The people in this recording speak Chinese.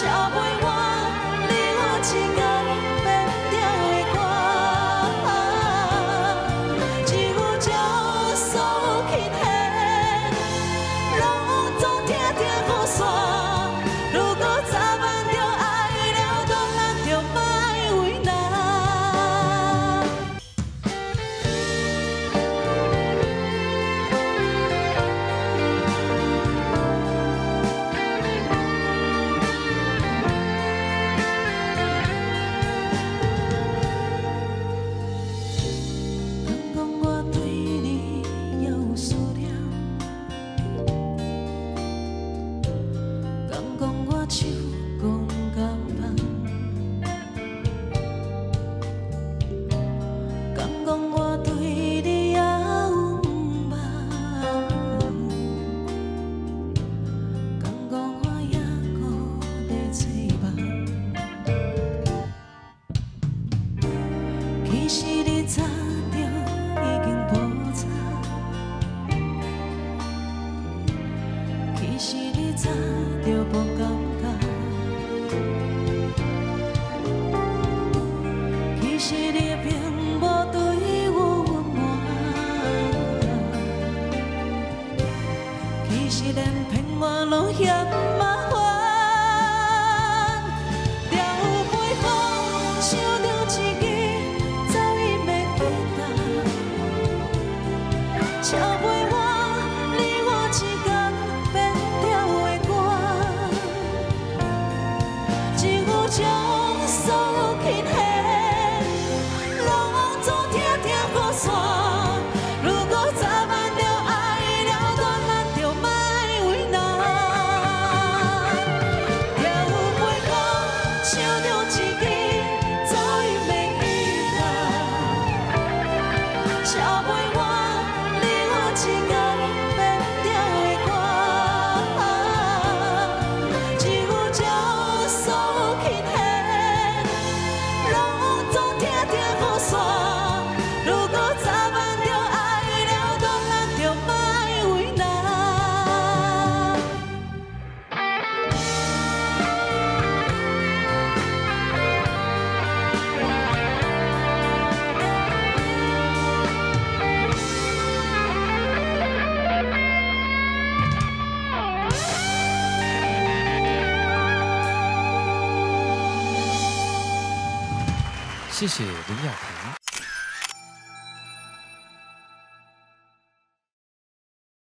下回。查到，其实你查到无感觉，其实你并我，其实连平拢嫌慢。show. 谢谢林雅婷。